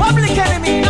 Public enemy.